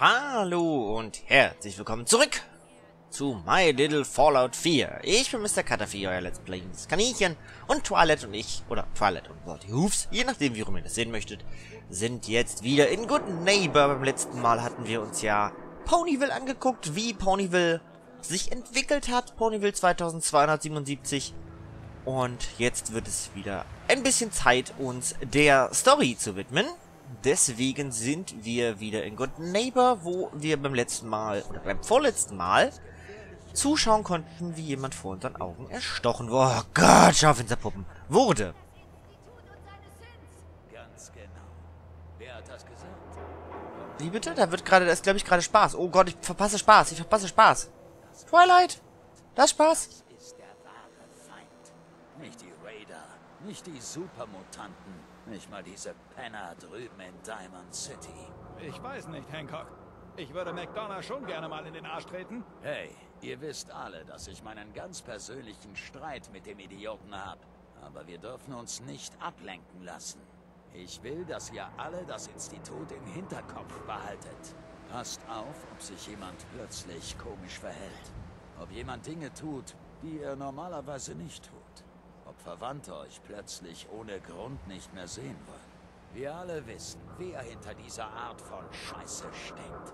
Hallo und herzlich willkommen zurück zu My Little Fallout 4. Ich bin Mr. Cutter4, euer Let's Plays Kaninchen und Twilight und ich, oder Twilight und Salty Hoofs, je nachdem wie ihr das sehen möchtet, sind jetzt wieder in Good Neighbor. Beim letzten Mal hatten wir uns ja Ponyville angeguckt, wie Ponyville sich entwickelt hat. Ponyville 2277. Und jetzt wird es wieder ein bisschen Zeit, uns der Story zu widmen. Deswegen sind wir wieder in Good Neighbor, wo wir beim letzten Mal, oder beim vorletzten Mal, zuschauen konnten, wie jemand vor unseren Augen erstochen wurde. Oh Gott, Schaufensterpuppen. Wurde. Ganz genau. Wer hat das gesagt? Wie bitte? Da wird gerade, das ist glaube ich gerade Spaß. Oh Gott, ich verpasse Spaß. Ich verpasse Spaß. Twilight. Das ist Spaß. Ist der wahre Feind. Nicht die Raider, nicht die Supermutanten, nicht mal diese Penner drüben in Diamond City. Ich weiß nicht, Hancock. Ich würde McDonough schon gerne mal in den Arsch treten. Hey, ihr wisst alle, dass ich meinen ganz persönlichen Streit mit dem Idioten hab. Aber wir dürfen uns nicht ablenken lassen. Ich will, dass ihr alle das Institut im Hinterkopf behaltet. Passt auf, ob sich jemand plötzlich komisch verhält. Ob jemand Dinge tut, die er normalerweise nicht tut. Ob Verwandte euch plötzlich ohne Grund nicht mehr sehen wollen. Wir alle wissen, wer hinter dieser Art von Scheiße steckt.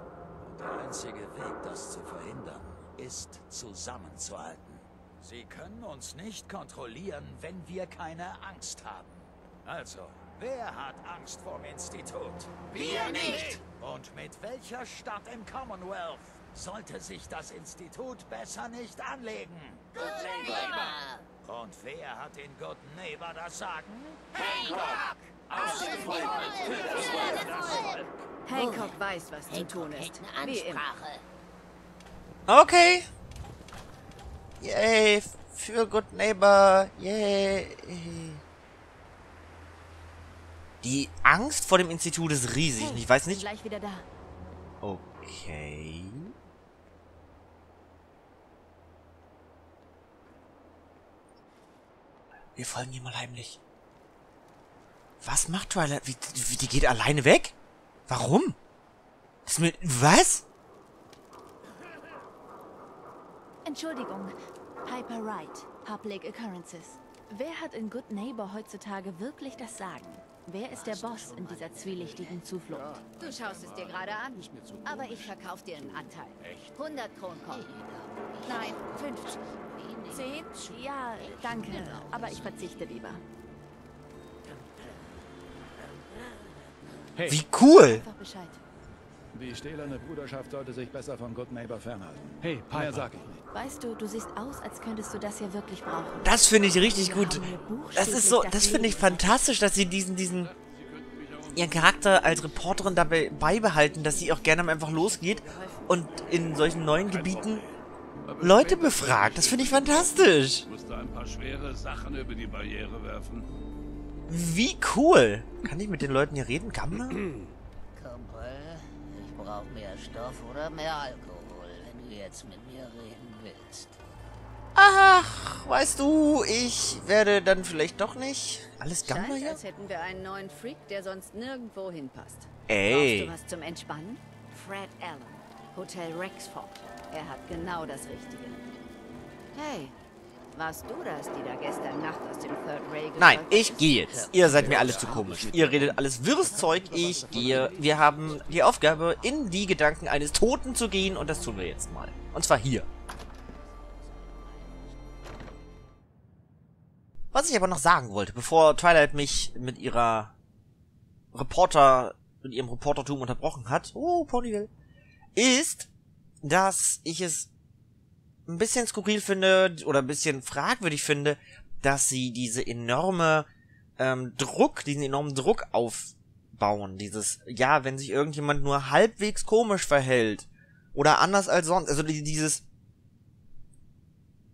Und der einzige Weg, das zu verhindern, ist zusammenzuhalten. Sie können uns nicht kontrollieren, wenn wir keine Angst haben. Also, wer hat Angst vorm Institut? Wir nicht! Und mit welcher Stadt im Commonwealth sollte sich das Institut besser nicht anlegen? Good Neighbor! Und wer hat in Good Neighbor das Sagen? Hancock! Für das Volk, das Volk! Hancock weiß, was zu tun ist. Wie immer. Okay. Yay. Für Good Neighbor. Yay. Die Angst vor dem Institut ist riesig. Und ich weiß nicht... Gleich wieder da. Okay. Wir folgen ihr mal heimlich. Was macht Twilight? Wie, wie, die geht alleine weg? Warum? Das mit... Was? Entschuldigung. Piper Wright. Public Occurrences. Wer hat in Good Neighbor heutzutage wirklich das Sagen? Wer ist der Boss in dieser zwielichtigen Zuflucht? Du schaust es dir gerade an. Aber ich verkaufe dir einen Anteil. 100 Kronkorken. Nein, 50. 10? Ja, danke. Aber ich verzichte lieber. Hey, Wie cool. Die stählerne Bruderschaft sollte sich besser von Good Neighbor fernhalten. Hey, Piper. Mehr sag ich nicht. Weißt du, du siehst aus, als könntest du das ja wirklich brauchen. Das finde ich richtig gut. hier Das ist so, das finde ich fantastisch, dass sie diesen, diesen, ihren Charakter als Reporterin dabei beibehalten, dass sie auch gerne mal einfach losgeht und in solchen neuen Gebieten Leute befragt. Das finde ich fantastisch. musste ein paar schwere Sachen über die Barriere werfen. Wie cool. Kann ich mit den Leuten hier reden? Kann man? Kumpel, ich brauche mehr Stoff oder mehr Alkohol, wenn du jetzt mit mir reden willst. Ach, weißt du, ich werde dann vielleicht doch nicht. Alles Gammler Scheint, hier? als hätten wir einen neuen Freak, der sonst nirgendwo hinpasst. Ey. Brauchst du was zum Entspannen? Fred Allen, Hotel Rexford. Er hat genau das Richtige. Hey, warst du das, die da gestern Nacht aus dem Third Ray Nein, ich gehe jetzt. Ihr seid mir alle zu komisch. Ihr redet alles wirres Zeug. Ich gehe. Wir haben die Aufgabe, in die Gedanken eines Toten zu gehen. Und das tun wir jetzt mal. Und zwar hier. Was ich aber noch sagen wollte, bevor Twilight mich mit ihrer Reporter, mit ihrem Reportertum unterbrochen hat, oh, Ponyville, ist, dass ich es ein bisschen skurril finde oder ein bisschen fragwürdig finde, dass sie diese enorme ähm, Druck, diesen enormen Druck aufbauen. Dieses, ja, wenn sich irgendjemand nur halbwegs komisch verhält oder anders als sonst, also die- dieses,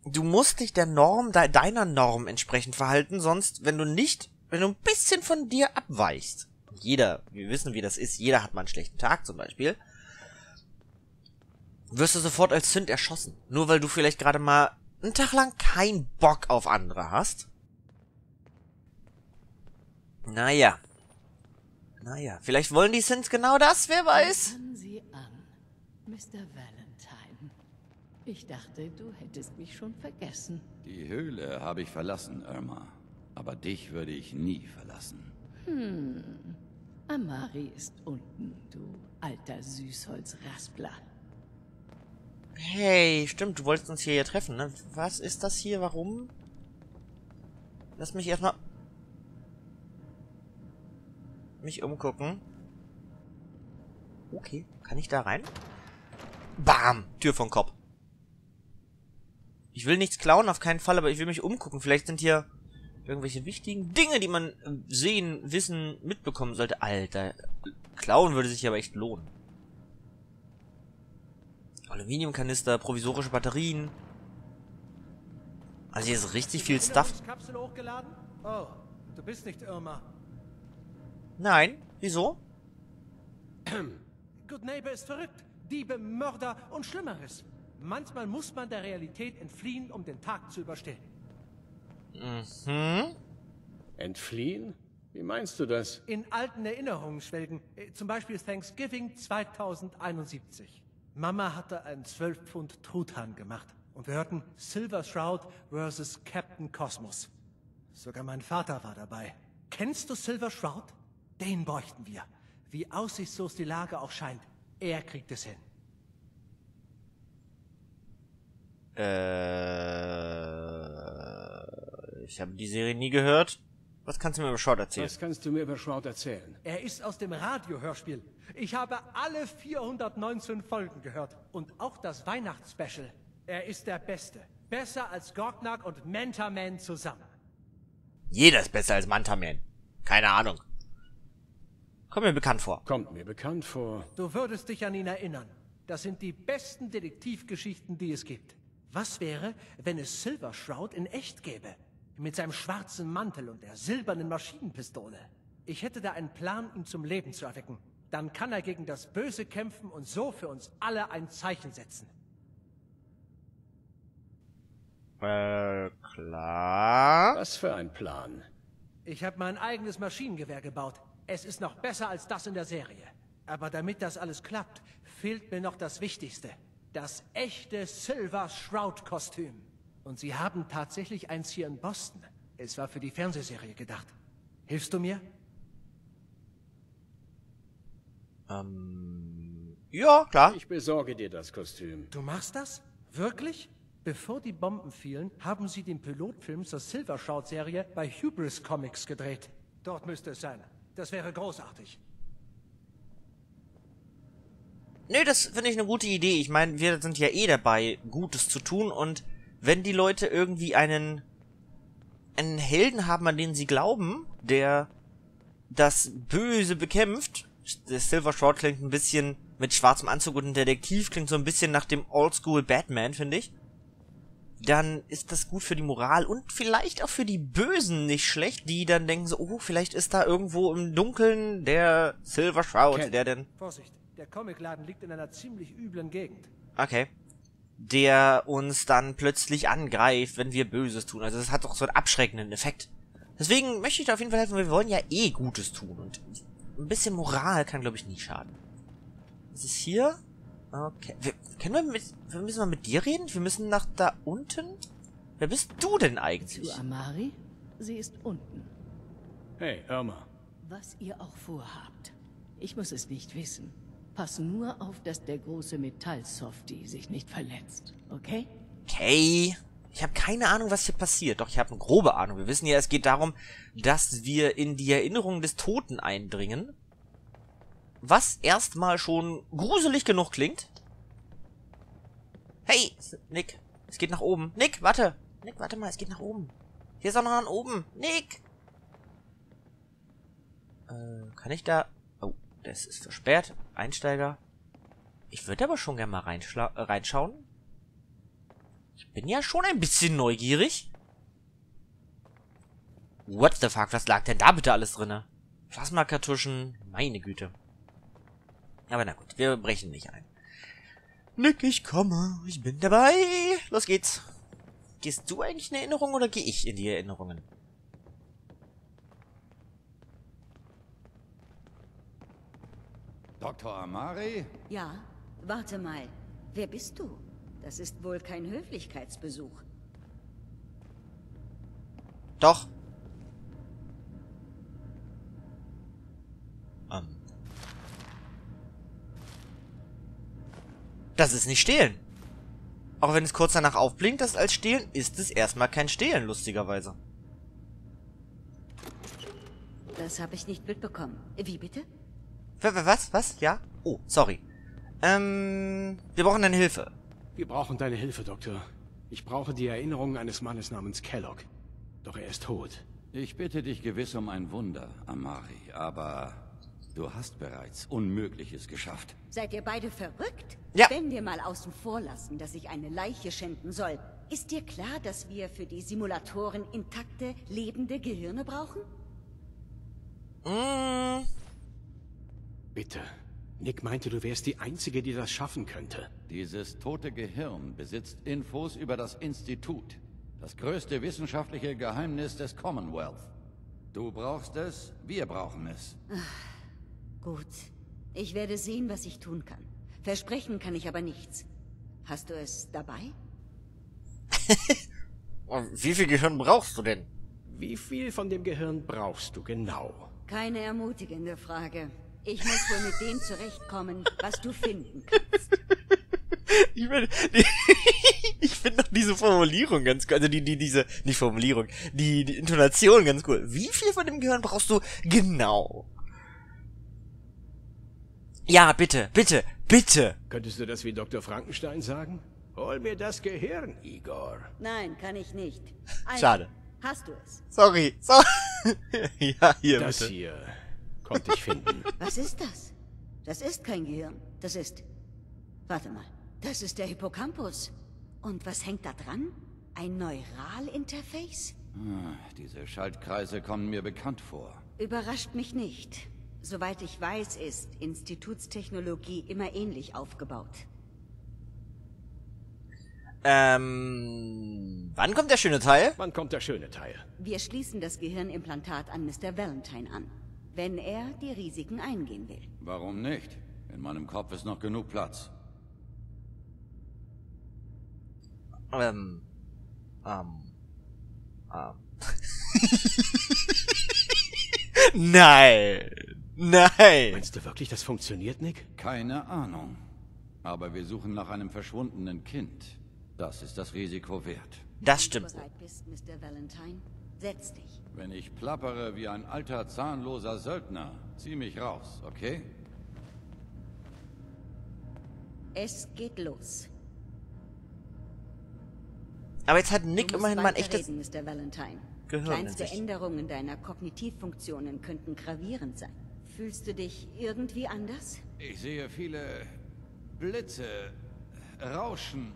du musst dich der Norm, de deiner Norm entsprechend verhalten, sonst, wenn du nicht, wenn du ein bisschen von dir abweichst, jeder, wir wissen, wie das ist, jeder hat mal einen schlechten Tag zum Beispiel, wirst du sofort als Sünd erschossen. Nur weil du vielleicht gerade mal einen Tag lang keinen Bock auf andere hast. Naja. Naja, vielleicht wollen die Synths genau das, wer weiß. Fangen Sie an. Mr. Valentine. Ich dachte, du hättest mich schon vergessen. Die Höhle habe ich verlassen, Irma. Aber dich würde ich nie verlassen. Hm. Amari ist unten, du alter Süßholzraspler. Hey, stimmt, du wolltest uns hier ja treffen, ne? Was ist das hier? Warum? Lass mich erstmal mich umgucken. Okay, kann ich da rein? Bam! Tür vom Kopf. Ich will nichts klauen, auf keinen Fall, aber ich will mich umgucken. Vielleicht sind hier irgendwelche wichtigen Dinge, die man äh, sehen, wissen, mitbekommen sollte. Alter, klauen würde sich aber echt lohnen. Aluminiumkanister, provisorische Batterien. Also hier ist richtig viel Stuff. Oh, du bist nicht Irma. Nein, wieso? Good Neighbor ist verrückt. Diebe, Mörder und Schlimmeres. Manchmal muss man der Realität entfliehen, um den Tag zu überstehen. Mhm. Entfliehen? Wie meinst du das? In alten Erinnerungen schwelgen. Äh, Zum Beispiel Thanksgiving 2071. Mama hatte einen 12 Pfund Truthahn gemacht. Und wir hörten Silver Shroud versus Captain Cosmos. Sogar mein Vater war dabei. Kennst du Silver Shroud? Den bräuchten wir. Wie aussichtslos die Lage auch scheint. Er kriegt es hin. Äh, ich habe die Serie nie gehört. Was kannst du mir über Short erzählen? Was kannst du mir über Shroud erzählen? Er ist aus dem Radiohörspiel. Ich habe alle 419 Folgen gehört. Und auch das Weihnachtsspecial. Er ist der Beste. Besser als Gorknak und Manta Man zusammen. Jeder ist besser als Mantaman. Keine Ahnung. Kommt mir bekannt vor. Kommt mir bekannt vor. Du würdest dich an ihn erinnern. Das sind die besten Detektivgeschichten, die es gibt. Was wäre, wenn es Silver Shroud in echt gäbe? Mit seinem schwarzen Mantel und der silbernen Maschinenpistole. Ich hätte da einen Plan, ihn zum Leben zu erwecken. Dann kann er gegen das Böse kämpfen und so für uns alle ein Zeichen setzen. Äh, klar. Was für ein Plan. Ich habe mein eigenes Maschinengewehr gebaut. Es ist noch besser als das in der Serie. Aber damit das alles klappt, fehlt mir noch das Wichtigste. Das echte Silver Shroud-Kostüm. Und sie haben tatsächlich eins hier in Boston. Es war für die Fernsehserie gedacht. Hilfst du mir? Ähm, ja, klar. Ich besorge dir das Kostüm. Du machst das? Wirklich? Bevor die Bomben fielen, haben sie den Pilotfilm zur Silver Shroud-Serie bei Hubris Comics gedreht. Dort müsste es sein. Das wäre großartig. Nö, das finde ich eine gute Idee. Ich meine, wir sind ja eh dabei, Gutes zu tun und wenn die Leute irgendwie einen einen Helden haben, an den sie glauben, der das Böse bekämpft, der Silver Shroud klingt ein bisschen mit schwarzem Anzug und Detektiv klingt so ein bisschen nach dem Oldschool Batman, finde ich. Dann ist das gut für die Moral und vielleicht auch für die Bösen nicht schlecht, die dann denken so, oh, vielleicht ist da irgendwo im Dunkeln der Silver Shroud, Ken. der denn Vorsicht, der Comicladen liegt in einer ziemlich üblen Gegend. Okay. Der uns dann plötzlich angreift, wenn wir Böses tun. Also das hat doch so einen abschreckenden Effekt. Deswegen möchte ich da auf jeden Fall helfen, wir wollen ja eh Gutes tun. Und ein bisschen Moral kann, glaube ich, nie schaden. Was ist hier? Okay. Wir, können wir mit... Wir müssen mal mit dir reden? Wir müssen nach da unten? Wer bist du denn eigentlich? Zu Amari? Sie ist unten. Hey, Irma. Was ihr auch vorhabt. Ich muss es nicht wissen. Pass nur auf, dass der große Metallsoftie sich nicht verletzt, okay? Okay. Ich habe keine Ahnung, was hier passiert. Doch, ich habe eine grobe Ahnung. Wir wissen ja, es geht darum, dass wir in die Erinnerung des Toten eindringen. Was erstmal schon gruselig genug klingt. Hey, Nick, es geht nach oben. Nick, warte. Nick, warte mal, es geht nach oben. Hier ist auch noch nach oben. Nick! Äh, kann ich da... Das ist versperrt. Einsteiger. Ich würde aber schon gerne mal äh, reinschauen. Ich bin ja schon ein bisschen neugierig. What the fuck, was lag denn da bitte alles drinne? Plasmakartuschen, meine Güte. Aber na gut, wir brechen nicht ein. Nick, ich komme, ich bin dabei. Los geht's. Gehst du eigentlich in Erinnerung oder gehe ich in die Erinnerungen? Dr. Amari? Ja, Warte mal. Wer bist du? Das ist wohl kein Höflichkeitsbesuch. Doch. Ähm. Das ist nicht stehlen. Auch wenn es kurz danach aufblinkt, das als stehlen, ist es erstmal kein stehlen, lustigerweise. Das habe ich nicht mitbekommen. Wie bitte? Was? Was? Ja? Oh, sorry. Ähm, wir brauchen deine Hilfe. Wir brauchen deine Hilfe, Doktor. Ich brauche die Erinnerungen eines Mannes namens Kellogg. Doch er ist tot. Ich bitte dich gewiss um ein Wunder, Amari, aber du hast bereits Unmögliches geschafft. Seid ihr beide verrückt? Ja. Wenn wir mal außen vor lassen, dass ich eine Leiche schänden soll, ist dir klar, dass wir für die Simulatoren intakte, lebende Gehirne brauchen? Mm, Bitte. Nick meinte, du wärst die Einzige, die das schaffen könnte. Dieses tote Gehirn besitzt Infos über das Institut. Das größte wissenschaftliche Geheimnis des Commonwealth. Du brauchst es, wir brauchen es. Gut. Ich werde sehen, was ich tun kann. Versprechen kann ich aber nichts. Hast du es dabei? und wie viel Gehirn brauchst du denn? Wie viel von dem Gehirn brauchst du genau? Keine ermutigende Frage. Ich muss wohl mit dem zurechtkommen, was du finden kannst. Ich, meine, die, ich finde doch diese Formulierung ganz cool. Also die, die, diese, nicht Formulierung, die, die Intonation ganz cool. Wie viel von dem Gehirn brauchst du genau? Ja, bitte, bitte, bitte. Könntest du das wie Dr. Frankenstein sagen? Hol mir das Gehirn, Igor. Nein, kann ich nicht. Also, Schade. Hast du es? Sorry, sorry. ja, hier, Das bitte. hier konnte ich finden. Was ist das? Das ist kein Gehirn. Das ist... Warte mal. Das ist der Hippocampus. Und was hängt da dran? Ein Neuralinterface? Ah, Diese Schaltkreise kommen mir bekannt vor. Überrascht mich nicht. Soweit ich weiß, ist Institutstechnologie immer ähnlich aufgebaut. Ähm, wann kommt der schöne Teil? Wann kommt der schöne Teil? Wir schließen das Gehirnimplantat an Mr. Valentine an, wenn er die Risiken eingehen will. Warum nicht? In meinem Kopf ist noch genug Platz. Ähm, ähm, ähm. Nein, nein. Meinst du wirklich, das funktioniert, Nick? Keine Ahnung. Aber wir suchen nach einem verschwundenen Kind. Das ist das Risiko wert. Das Wenn stimmt. du bereit bist, Mr. Valentine, setz dich. Wenn ich plappere wie ein alter zahnloser Söldner, zieh mich raus, okay? Es geht los. Aber jetzt hat Nick immerhin mal ein echtes weiterreden, Mr. Valentine. Gehirn in Kleinste. Änderungen deiner Kognitivfunktionen könnten gravierend sein. Fühlst du dich irgendwie anders? Ich sehe viele Blitze, Rauschen.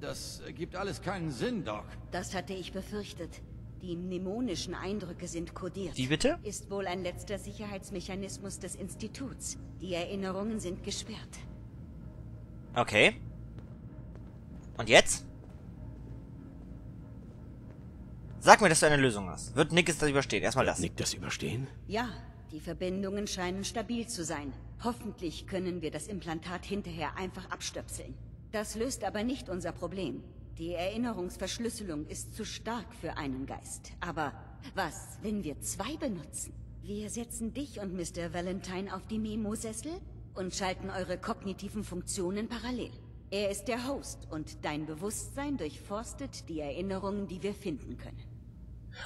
Das gibt alles keinen Sinn, Doc. Das hatte ich befürchtet. Die mnemonischen Eindrücke sind kodiert. Wie bitte? Ist wohl ein letzter Sicherheitsmechanismus des Instituts. Die Erinnerungen sind gesperrt. Okay. Und jetzt? Sag mir, dass du eine Lösung hast. Wird Nick es das überstehen? Erstmal das. Nick das überstehen? Ja, die Verbindungen scheinen stabil zu sein. Hoffentlich können wir das Implantat hinterher einfach abstöpseln. Das löst aber nicht unser Problem. Die Erinnerungsverschlüsselung ist zu stark für einen Geist. Aber was, wenn wir zwei benutzen? Wir setzen dich und Mr. Valentine auf die Memo-Sessel und schalten eure kognitiven Funktionen parallel. Er ist der Host und dein Bewusstsein durchforstet die Erinnerungen, die wir finden können.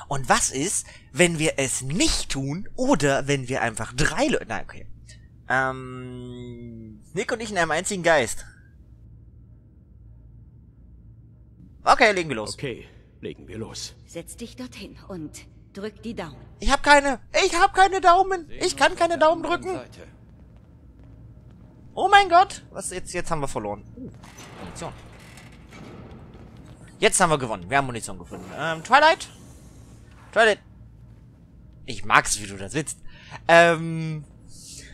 Und was ist, wenn wir es nicht tun oder wenn wir einfach drei Leute... Nein, okay. Ähm... Nick und ich in einem einzigen Geist. Okay, legen wir los. Okay, legen wir los. Setz dich dorthin und drück die Daumen. Ich hab keine... Ich hab keine Daumen. Ich kann keine Daumen drücken. Oh mein Gott. Was jetzt? Jetzt haben wir verloren. Uh, Munition. Jetzt haben wir gewonnen. Wir haben Munition gefunden. Ähm, Twilight? Twilight. Ich mag's, wie du da sitzt. Ähm,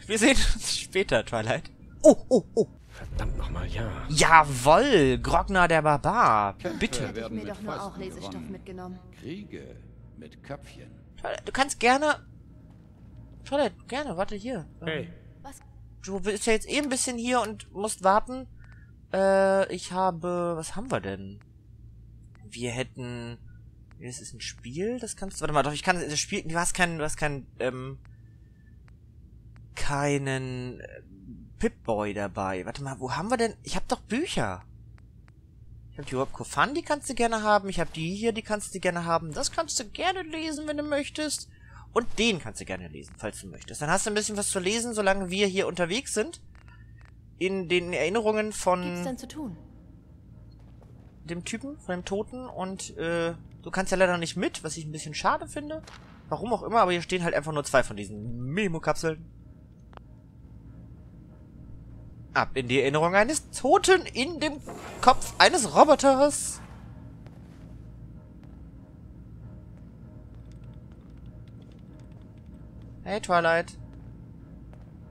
wir sehen uns später, Twilight. Oh, oh, oh. Verdammt nochmal, ja. Jawoll, Grogner der Barbar. Bitte. Hätte ich mir doch nur auch Lesestoff gewonnen. mitgenommen. Kriege mit Köpfchen. Du kannst gerne... Twilight, gerne, warte hier. Hey, Du du bist ja jetzt eh ein bisschen hier und musst warten. Äh, ich habe... Was haben wir denn? Wir hätten... Das ist ein Spiel, das kannst du... Warte mal, doch, ich kann das Spiel... Du hast keinen... Du hast keinen... Ähm, keinen... Pip-Boy dabei. Warte mal, wo haben wir denn... Ich habe doch Bücher. Ich habe die Rob Kofan, die kannst du gerne haben. Ich habe die hier, die kannst du gerne haben. Das kannst du gerne lesen, wenn du möchtest. Und den kannst du gerne lesen, falls du möchtest. Dann hast du ein bisschen was zu lesen, solange wir hier unterwegs sind. In den Erinnerungen von... Was gibt's denn zu tun? Dem Typen, von dem Toten. Und, äh, du kannst ja leider nicht mit, was ich ein bisschen schade finde. Warum auch immer, aber hier stehen halt einfach nur zwei von diesen Memo-Kapseln. Ab in die Erinnerung eines Toten in dem Kopf eines Roboters. Hey, Twilight.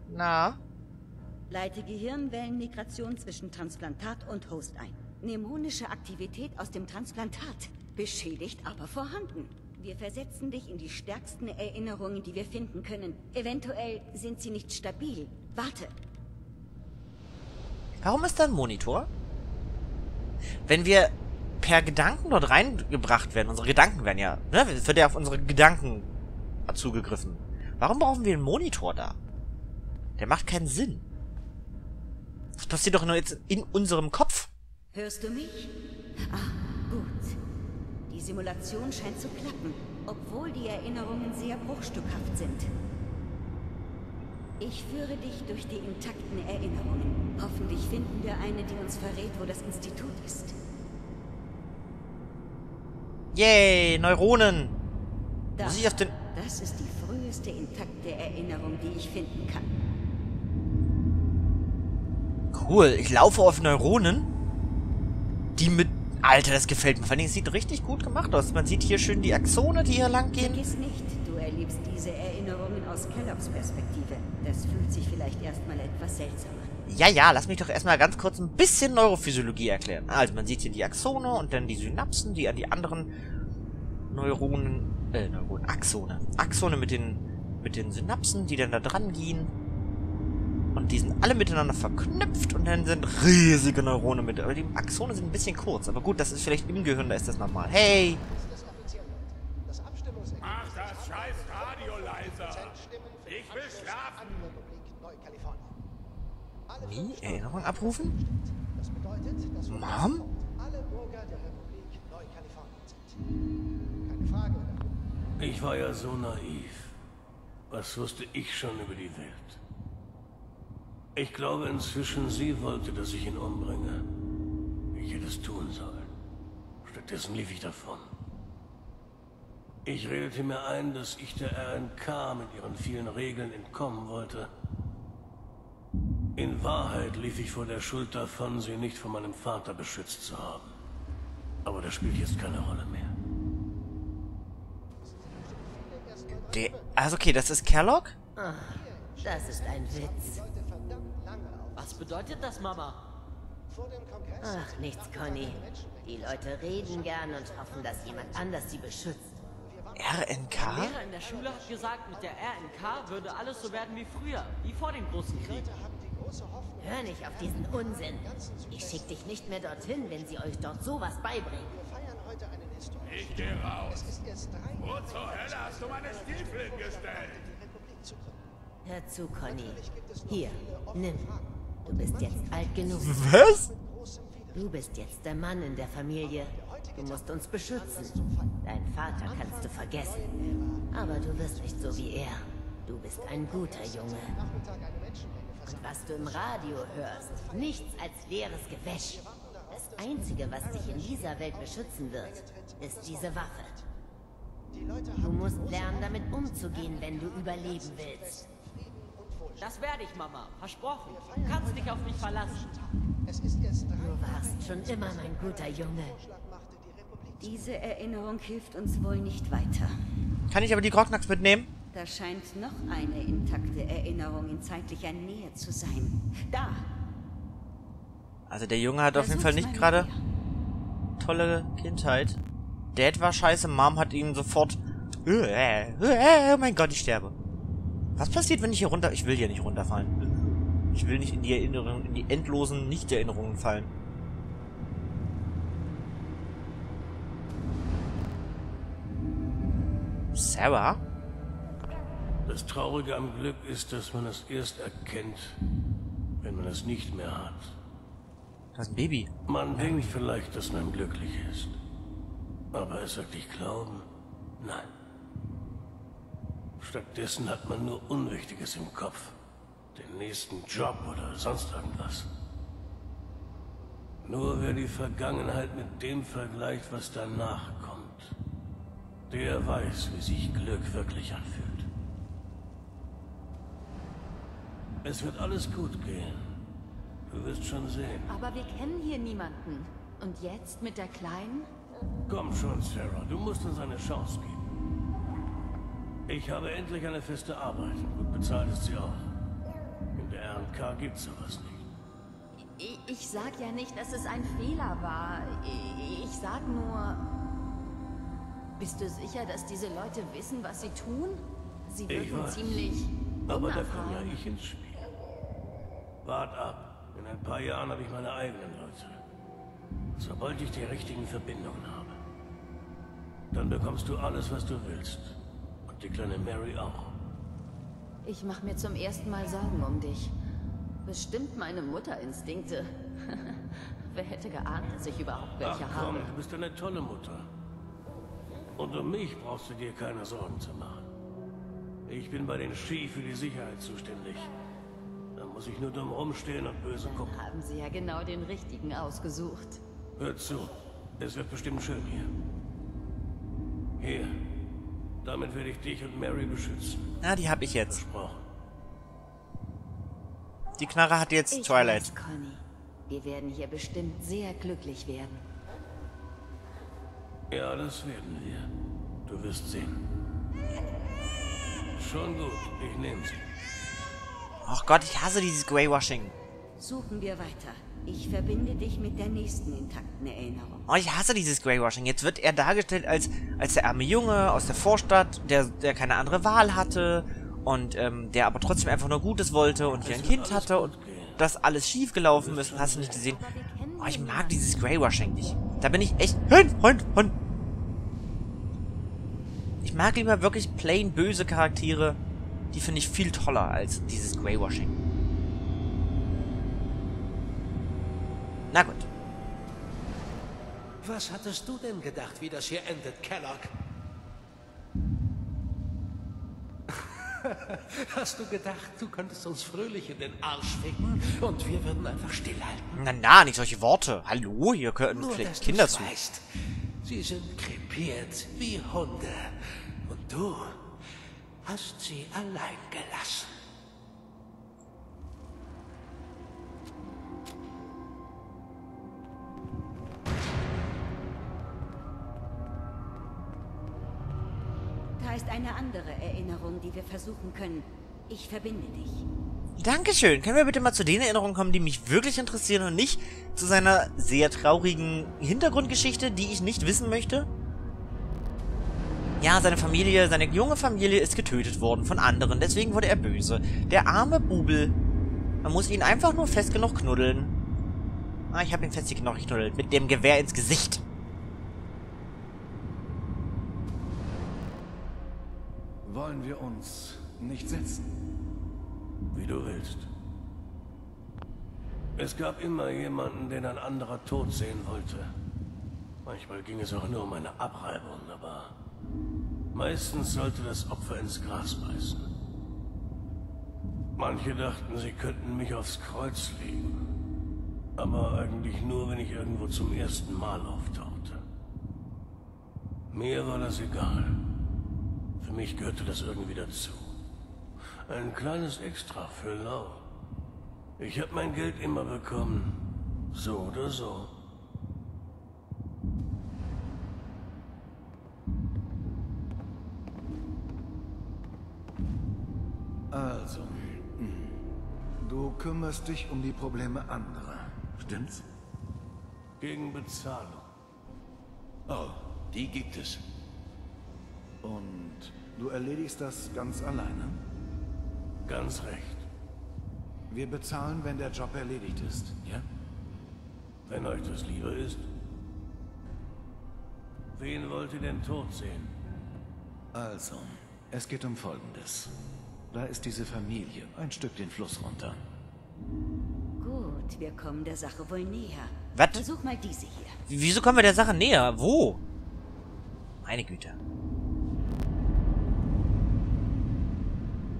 Na? Leite Gehirnwellenmigration zwischen Transplantat und Host ein. Mnemonische Aktivität aus dem Transplantat. Beschädigt, aber vorhanden. Wir versetzen dich in die stärksten Erinnerungen, die wir finden können. Eventuell sind sie nicht stabil. Warte, Warum ist da ein Monitor? Wenn wir per Gedanken dort reingebracht werden, unsere Gedanken werden ja, ne, wird ja auf unsere Gedanken zugegriffen. Warum brauchen wir einen Monitor da? Der macht keinen Sinn. Das passiert doch nur jetzt in unserem Kopf. Hörst du mich? Ah, gut. Die Simulation scheint zu klappen, obwohl die Erinnerungen sehr bruchstückhaft sind. Ich führe dich durch die intakten Erinnerungen. Hoffentlich finden wir eine, die uns verrät, wo das Institut ist. Yay, Neuronen. Da, Muss ich auf den... Das ist die früheste intakte Erinnerung, die ich finden kann. Cool, ich laufe auf Neuronen, die mit... Alter, das gefällt mir. Vor allem, es sieht richtig gut gemacht aus. Man sieht hier schön die Axone, die hier lang gehen. Vergiss nicht, aus Kelloggs Perspektive. Das fühlt sich vielleicht erstmal etwas seltsam an. Ja, ja, lass mich doch erstmal ganz kurz ein bisschen Neurophysiologie erklären. Also, man sieht hier die Axone und dann die Synapsen, die an die anderen Neuronen, äh, Neuronen, Axone. Axone mit den, mit den Synapsen, die dann da dran gehen. Und die sind alle miteinander verknüpft und dann sind riesige Neurone mit. Aber die Axone sind ein bisschen kurz. Aber gut, das ist vielleicht im Gehirn, da ist das normal. Hey! Mach das scheiß Radio leiser. Ich will schlafen. Wie? Erinnerung abrufen? Mom? Ich war ja so naiv. Was wusste ich schon über die Welt? Ich glaube inzwischen, sie wollte, dass ich ihn umbringe. Ich hätte es tun sollen. Stattdessen lief ich davon. Ich redete mir ein, dass ich der RNK mit ihren vielen Regeln entkommen wollte. In Wahrheit lief ich vor der Schuld davon, sie nicht von meinem Vater beschützt zu haben. Aber das spielt jetzt keine Rolle mehr. Der, also okay, das ist Kellogg? Ach, das ist ein Witz. Was bedeutet das, Mama? Ach, nichts, Conny. Die Leute reden gern und hoffen, dass jemand anders sie beschützt. RNK? Der Lehrer in der Schule hat gesagt, mit der RNK würde alles so werden wie früher, wie vor dem großen Krieg. Hör nicht auf diesen Unsinn. Ich schick dich nicht mehr dorthin, wenn sie euch dort sowas beibringen. Ich geh raus. Wo zur Hölle hast du meine Stiefel hingestellt? Hör zu, Conny. Hier, nimm. Du bist jetzt alt genug. Was? Du bist jetzt der Mann in der Familie. Du musst uns beschützen. Dein Vater kannst du vergessen. Aber du wirst nicht so wie er. Du bist ein guter Junge. Und was du im Radio hörst, nichts als leeres Gewäsch. Das Einzige, was dich in dieser Welt beschützen wird, ist diese Waffe. Du musst lernen, damit umzugehen, wenn du überleben willst. Das werde ich, Mama. Versprochen. Du kannst dich auf mich verlassen. Du warst schon immer mein guter Junge. Diese Erinnerung hilft uns wohl nicht weiter. Kann ich aber die Grognacks mitnehmen? Da scheint noch eine intakte Erinnerung in zeitlicher Nähe zu sein. Da! Also der Junge hat auf jeden Fall nicht gerade tolle Kindheit. Dad war scheiße, Mom hat ihn sofort... Oh mein Gott, ich sterbe. Was passiert, wenn ich hier runter... Ich will hier nicht runterfallen. Ich will nicht in die Erinnerung, in die endlosen Nicht-Erinnerungen fallen. Sarah? Das Traurige am Glück ist, dass man es erst erkennt, wenn man es nicht mehr hat. Das Baby. Man denkt vielleicht, dass man glücklich ist. Aber es wirklich glauben? Nein. Stattdessen hat man nur Unwichtiges im Kopf. Den nächsten Job oder sonst irgendwas. Nur wer die Vergangenheit mit dem vergleicht, was danach der weiß, wie sich Glück wirklich anfühlt. Es wird alles gut gehen. Du wirst schon sehen. Aber wir kennen hier niemanden. Und jetzt mit der Kleinen? Komm schon, Sarah. Du musst uns eine Chance geben. Ich habe endlich eine feste Arbeit. Gut bezahlt ist sie auch. In der RNK gibt's sowas nicht. Ich, ich sag ja nicht, dass es ein Fehler war. Ich, ich sag nur... Bist du sicher, dass diese Leute wissen, was sie tun? Sie wirken weiß. ziemlich Aber da komme ja ich ins Spiel. Wart ab. In ein paar Jahren habe ich meine eigenen Leute. Sobald ich die richtigen Verbindungen habe. Dann bekommst du alles, was du willst. Und die kleine Mary auch. Ich mache mir zum ersten Mal Sorgen um dich. Bestimmt meine Mutterinstinkte. Wer hätte geahnt, dass ich überhaupt welche Ach komm, habe? du bist eine tolle Mutter. Und um mich brauchst du dir keine Sorgen zu machen. Ich bin bei den Ski für die Sicherheit zuständig. Da muss ich nur dumm rumstehen und böse gucken. Haben sie ja genau den richtigen ausgesucht. Hör zu, es wird bestimmt schön hier. Hier, damit werde ich dich und Mary beschützen. Na, die habe ich jetzt. Versprochen. Die Knarre hat jetzt Ich Twilight. weiß, Conny. Wir werden hier bestimmt sehr glücklich werden. Ja, das werden wir. Du wirst sehen. Schon gut, ich nehme sie. Ach Gott, ich hasse dieses Greywashing. Suchen wir weiter. Ich verbinde dich mit der nächsten intakten Erinnerung. Oh, ich hasse dieses Greywashing. Jetzt wird er dargestellt als, als der arme Junge aus der Vorstadt, der, der keine andere Wahl hatte und ähm, der aber trotzdem einfach nur Gutes wollte und hier ein Kind hatte und das alles schief gelaufen ist und hast du nicht gesehen. Oh, ich mag dieses Greywashing nicht. Da bin ich echt... Hund, Hund, Hund. Ich mag lieber wirklich plain böse Charaktere. Die finde ich viel toller als dieses Greywashing. Na gut. Was hattest du denn gedacht, wie das hier endet, Kellogg? Hast du gedacht, du könntest uns fröhlich in den Arsch ficken und wir würden einfach stillhalten? Na, na, nicht solche Worte. Hallo, hier gehören Nur, vielleicht Kinder zu. weißt. Sie sind krepiert wie Hunde. Und du hast sie allein gelassen. Eine andere Erinnerung, die wir versuchen können. Ich verbinde dich. Dankeschön. Können wir bitte mal zu den Erinnerungen kommen, die mich wirklich interessieren und nicht zu seiner sehr traurigen Hintergrundgeschichte, die ich nicht wissen möchte? Ja, seine Familie, seine junge Familie ist getötet worden von anderen, deswegen wurde er böse. Der arme Bubel. Man muss ihn einfach nur fest genug knuddeln. Ah, ich habe ihn fest genug geknuddelt. Mit dem Gewehr ins Gesicht. Wollen wir uns nicht setzen? Wie du willst. Es gab immer jemanden, den ein anderer tot sehen wollte. Manchmal ging es auch nur um eine Abreibung, aber meistens sollte das Opfer ins Gras beißen. Manche dachten, sie könnten mich aufs Kreuz legen. Aber eigentlich nur, wenn ich irgendwo zum ersten Mal auftauchte. Mir war das egal. Für mich gehörte das irgendwie dazu. Ein kleines Extra für Lau. Ich habe mein Geld immer bekommen. So oder so. Also, hm. du kümmerst dich um die Probleme anderer, stimmt's? Gegen Bezahlung. Oh, die gibt es. Und du erledigst das ganz alleine? Ganz recht. Wir bezahlen, wenn der Job erledigt ist, ja? Wenn euch das lieber ist. Wen wollt ihr denn tot sehen? Also, es geht um Folgendes. Da ist diese Familie, ein Stück den Fluss runter. Gut, wir kommen der Sache wohl näher. Was? Versuch mal diese hier. Wieso kommen wir der Sache näher? Wo? Meine Güte.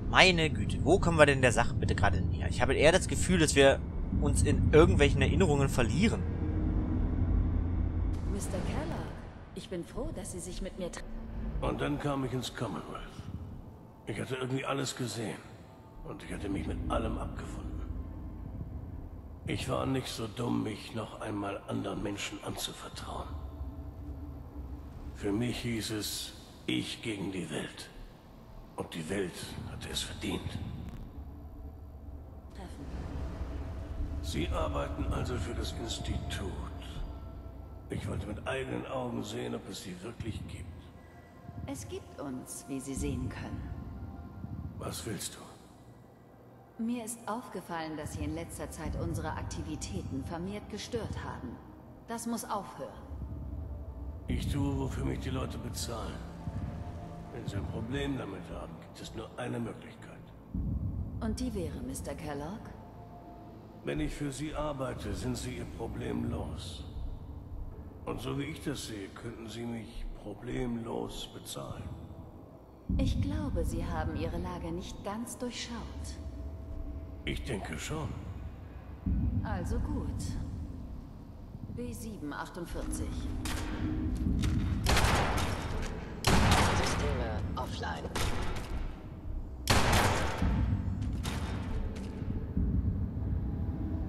Meine Güte, wo kommen wir denn der Sache bitte gerade näher? Ich habe eher das Gefühl, dass wir uns in irgendwelchen Erinnerungen verlieren. Mr. Keller, ich bin froh, dass Sie sich mit mir treffen. Und dann kam ich ins Commonwealth. Ich hatte irgendwie alles gesehen. Und ich hatte mich mit allem abgefunden. Ich war nicht so dumm, mich noch einmal anderen Menschen anzuvertrauen. Für mich hieß es, ich gegen die Welt. Und die Welt hatte es verdient. Sie arbeiten also für das Institut. Ich wollte mit eigenen Augen sehen, ob es sie wirklich gibt. Es gibt uns, wie Sie sehen können. Was willst du? Mir ist aufgefallen, dass Sie in letzter Zeit unsere Aktivitäten vermehrt gestört haben. Das muss aufhören. Ich tue, wofür mich die Leute bezahlen. Wenn sie ein Problem damit haben, gibt es nur eine Möglichkeit. Und die wäre, Mr. Kellogg? Wenn ich für sie arbeite, sind sie ihr Problem los. Und so wie ich das sehe, könnten sie mich problemlos bezahlen. Ich glaube, Sie haben Ihre Lage nicht ganz durchschaut. Ich denke schon. Also gut. B748. Offline.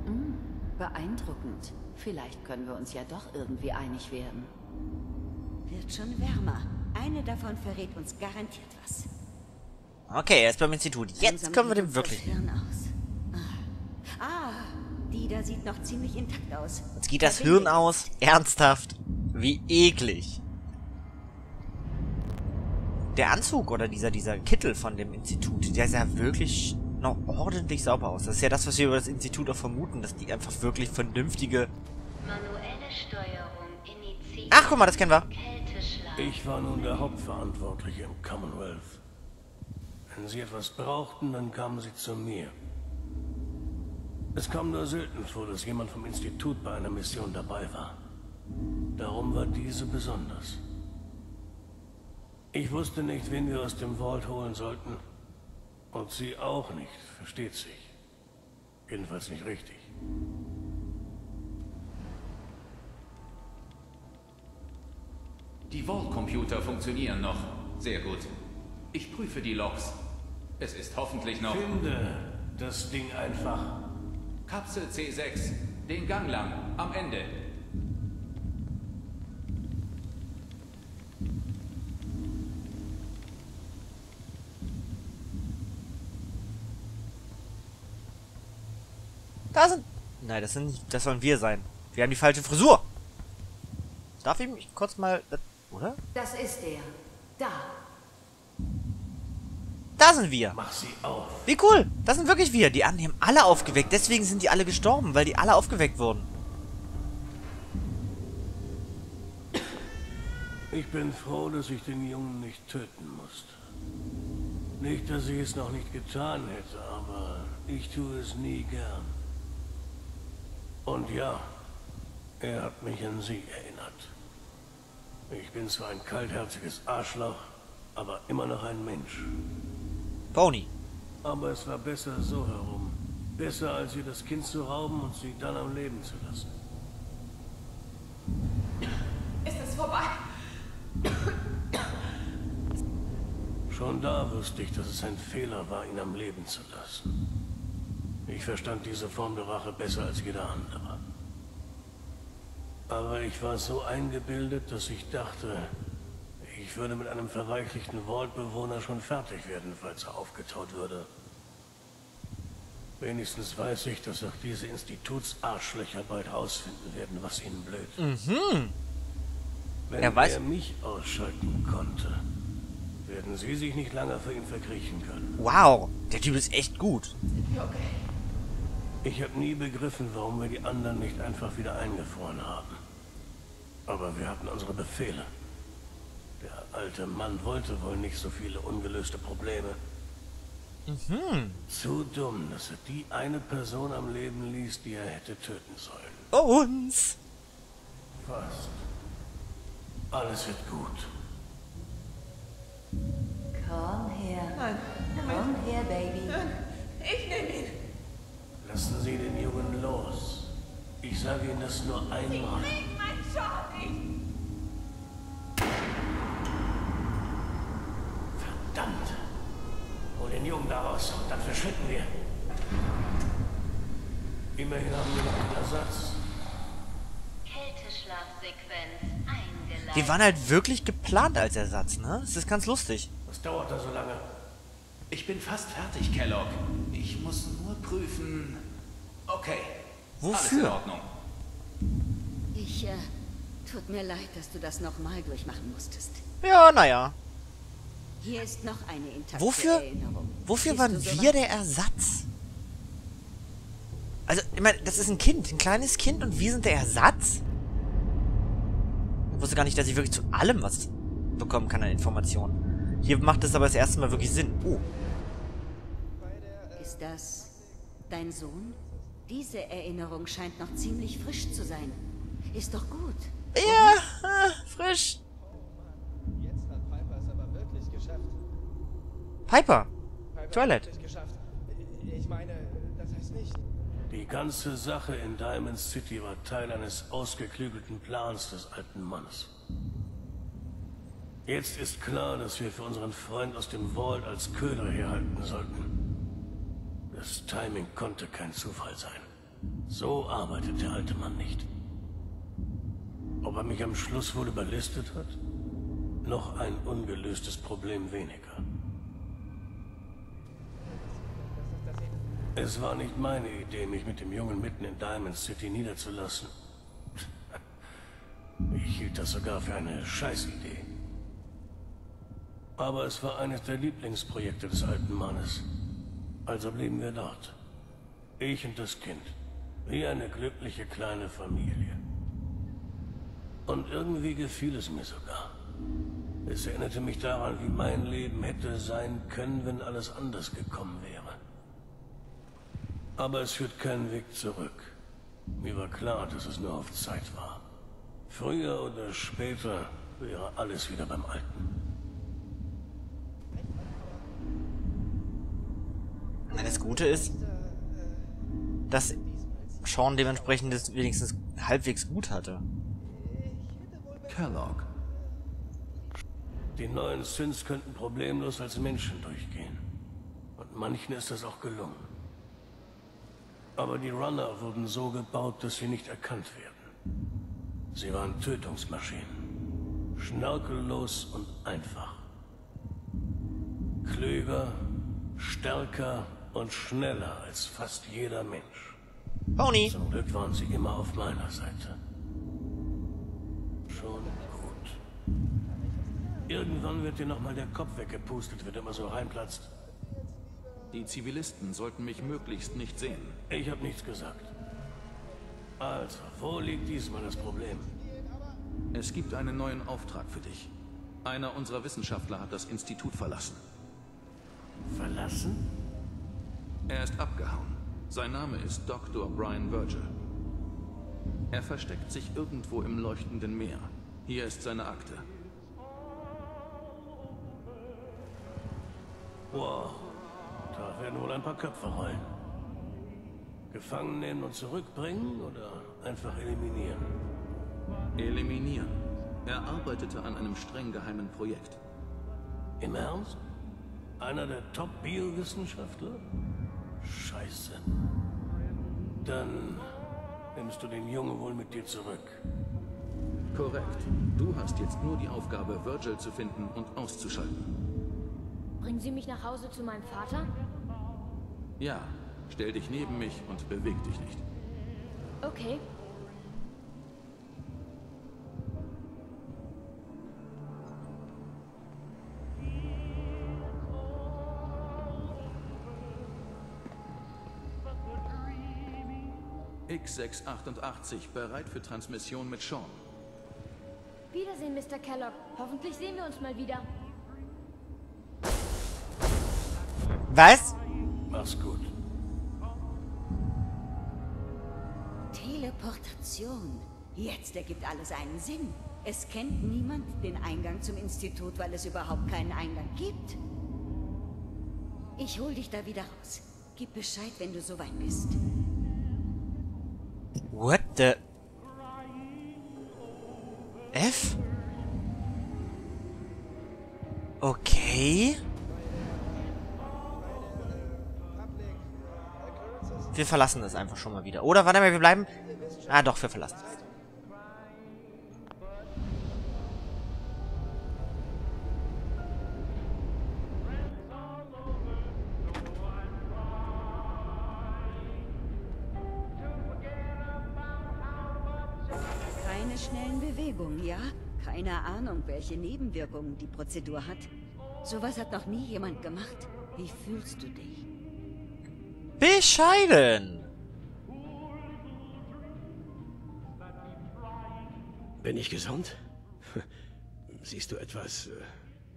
Hm, beeindruckend. Vielleicht können wir uns ja doch irgendwie einig werden. Wird schon wärmer. Eine davon verrät uns garantiert was. Okay, er ist beim Institut. Jetzt können wir dem wirklich... das Hirn aus. Ah. ah, die da sieht noch ziemlich intakt aus. Jetzt geht das Hirn aus. Ernsthaft. Wie eklig. Der Anzug oder dieser, dieser Kittel von dem Institut, der sah wirklich noch ordentlich sauber aus. Das ist ja das, was wir über das Institut auch vermuten, dass die einfach wirklich vernünftige... Manuelle Steuerung initiiert. Ach, guck mal, das kennen wir. Ich war nun der Hauptverantwortliche im Commonwealth. Wenn sie etwas brauchten, dann kamen sie zu mir. Es kam nur selten vor, dass jemand vom Institut bei einer Mission dabei war. Darum war diese besonders. Ich wusste nicht, wen wir aus dem Vault holen sollten. Und sie auch nicht, versteht sich. Jedenfalls nicht richtig. Die Vault-Computer funktionieren noch. Sehr gut. Ich prüfe die Logs. Es ist hoffentlich noch... Finde das Ding einfach. Kapsel C6. Den Gang lang. Am Ende. Da sind... Nein, das sind das sollen wir sein. Wir haben die falsche Frisur. Darf ich mich kurz mal... Oder? Das ist er. Da. Da sind wir. Mach sie auf. Wie cool. Das sind wirklich wir. Die anderen haben alle aufgeweckt. Deswegen sind die alle gestorben, weil die alle aufgeweckt wurden. Ich bin froh, dass ich den Jungen nicht töten musste. Nicht, dass ich es noch nicht getan hätte, aber ich tue es nie gern. Und ja, er hat mich an Sie erinnert. Ich bin zwar ein kaltherziges Arschloch, aber immer noch ein Mensch. Pony. Aber es war besser so herum. Besser, als ihr das Kind zu rauben und sie dann am Leben zu lassen. Ist es vorbei? Schon da wusste ich, dass es ein Fehler war, ihn am Leben zu lassen. Ich verstand diese Form der Rache besser als jeder andere. Aber ich war so eingebildet, dass ich dachte, ich würde mit einem verweichlichten Vault-Bewohner schon fertig werden, falls er aufgetaut würde. Wenigstens weiß ich, dass auch diese Institutsarschlöcher bald rausfinden werden, was ihnen blöd. Mhm. Wenn Er weiß- er mich ausschalten konnte, werden sie sich nicht lange für ihn verkriechen können. Wow. Der Typ ist echt gut. Okay. Ich habe nie begriffen, warum wir die anderen nicht einfach wieder eingefroren haben. Aber wir hatten unsere Befehle. Der alte Mann wollte wohl nicht so viele ungelöste Probleme. Mhm. Zu dumm, dass er die eine Person am Leben ließ, die er hätte töten sollen. Oh, uns! Fast. Alles wird gut. Komm her. Nein, Komm her, Baby. Ich nehme ihn. Lassen Sie den Jungen los. Ich sage Ihnen das nur einmal. Krieg mein Charlie. Verdammt. Hol den Jungen da raus und dann verschwinden wir. Immerhin haben wir noch einen Ersatz. Kälteschlafsequenz eingeleitet. Die waren halt wirklich geplant als Ersatz, ne? Das ist ganz lustig. Was dauert da so lange? Ich bin fast fertig, Kellogg. Ich muss nur prüfen. Okay. Alles in Wofür? Ordnung. Ich, äh, tut mir leid, dass du das nochmal durchmachen musstest. Ja, naja. Hier ist noch eine intakte Wofür, Erinnerung. wofür Siehst waren wir der Ersatz? Also, ich meine, das ist ein Kind, ein kleines Kind und wir sind der Ersatz? Ich wusste gar nicht, dass ich wirklich zu allem was bekommen kann an Informationen. Hier macht es aber das erste Mal wirklich Sinn. Oh, Ist das dein Sohn? Diese Erinnerung scheint noch ziemlich frisch zu sein. Ist doch gut. Ja, äh, frisch. Jetzt hat Piper es aber wirklich geschafft. Piper. Geschafft. Ich meine, das heißt nicht. Die ganze Sache in Diamond City war Teil eines ausgeklügelten Plans des alten Mannes. Jetzt ist klar, dass wir für unseren Freund aus dem Vault als Köder herhalten sollten. Das Timing konnte kein Zufall sein. So arbeitet der alte Mann nicht. Ob er mich am Schluss wohl überlistet hat? Noch ein ungelöstes Problem weniger. Es war nicht meine Idee, mich mit dem Jungen mitten in Diamond City niederzulassen. Ich hielt das sogar für eine Scheißidee. Aber es war eines der Lieblingsprojekte des alten Mannes. Also blieben wir dort. Ich und das Kind. Wie eine glückliche kleine Familie. Und irgendwie gefiel es mir sogar. Es erinnerte mich daran, wie mein Leben hätte sein können, wenn alles anders gekommen wäre. Aber es führt keinen Weg zurück. Mir war klar, dass es nur auf Zeit war. Früher oder später wäre alles wieder beim Alten. Das Gute ist, dass Sean dementsprechend das wenigstens halbwegs gut hatte. Kellogg. Die neuen Sins könnten problemlos als Menschen durchgehen. Und manchen ist das auch gelungen. Aber die Runner wurden so gebaut, dass sie nicht erkannt werden. Sie waren Tötungsmaschinen. Schnörkellos und einfach. Klüger, stärker und schneller als fast jeder Mensch. Pony. Zum Glück waren sie immer auf meiner Seite. Schon gut. Irgendwann wird dir nochmal der Kopf weggepustet, wenn du immer so reinplatzt. Die Zivilisten sollten mich möglichst nicht sehen. Ich habe nichts gesagt. Also, wo liegt diesmal das Problem? Es gibt einen neuen Auftrag für dich. Einer unserer Wissenschaftler hat das Institut verlassen. Verlassen? Er ist abgehauen. Sein Name ist Dr. Brian Virgil. Er versteckt sich irgendwo im leuchtenden Meer. Hier ist seine Akte. Wow, da werden wohl ein paar Köpfe rollen. Gefangen nehmen und zurückbringen oder einfach eliminieren? Eliminieren. Er arbeitete an einem streng geheimen Projekt. Im Ernst? Einer der Top-Biowissenschaftler? Scheiße. Dann nimmst du den Jungen wohl mit dir zurück. Korrekt. Du hast jetzt nur die Aufgabe, Virgil zu finden und auszuschalten. Bringen Sie mich nach Hause zu meinem Vater? Ja, stell dich neben mich und beweg dich nicht. Okay. X688 bereit für Transmission mit Sean. Wiedersehen, Mr. Kellogg. Hoffentlich sehen wir uns mal wieder. Was? Mach's gut. Teleportation. Jetzt ergibt alles einen Sinn. Es kennt niemand den Eingang zum Institut, weil es überhaupt keinen Eingang gibt. Ich hol dich da wieder raus. Gib Bescheid, wenn du soweit bist. What the... F? Okay. Wir verlassen das einfach schon mal wieder. Oder, warte mal, wir bleiben... Ah, doch, wir verlassen es. Keine Ahnung, welche Nebenwirkungen die Prozedur hat. Sowas hat noch nie jemand gemacht. Wie fühlst du dich? Bescheiden. Bin ich gesund? Siehst du etwas äh,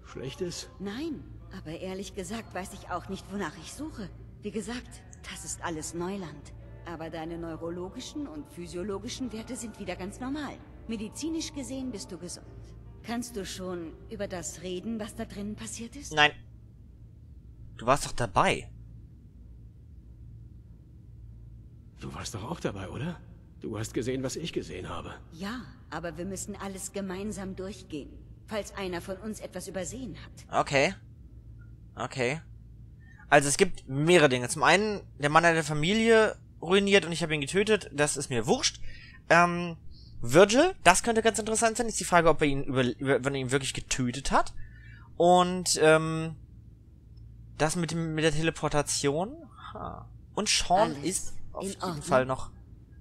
Schlechtes? Nein, aber ehrlich gesagt weiß ich auch nicht, wonach ich suche. Wie gesagt, das ist alles Neuland. Aber deine neurologischen und physiologischen Werte sind wieder ganz normal. Medizinisch gesehen bist du gesund. Kannst du schon über das reden, was da drinnen passiert ist? Nein. Du warst doch dabei. Du warst doch auch dabei, oder? Du hast gesehen, was ich gesehen habe. Ja, aber wir müssen alles gemeinsam durchgehen. Falls einer von uns etwas übersehen hat. Okay. Okay. Also es gibt mehrere Dinge. Zum einen, der Mann hat der Familie ruiniert und ich habe ihn getötet. Das ist mir wurscht. Ähm, Virgil, das könnte ganz interessant sein. Ist die Frage, ob er ihn über, über, wenn er ihn wirklich getötet hat. Und ähm, das mit dem mit der Teleportation. Ha. Und Sean Alles ist auf jeden Ordnung? Fall noch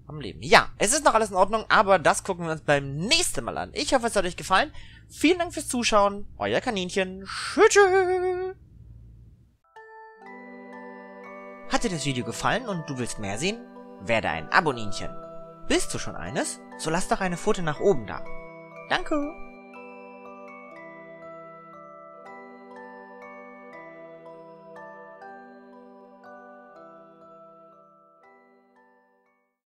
am Leben. Ja, es ist noch alles in Ordnung, aber das gucken wir uns beim nächsten Mal an. Ich hoffe, es hat euch gefallen. Vielen Dank fürs Zuschauen. Euer Kaninchen. Tschüss. tschüss. Hat dir das Video gefallen und du willst mehr sehen? Werde ein Aboninchen. Bist du schon eines? So lass doch eine Pfote nach oben da. Danke.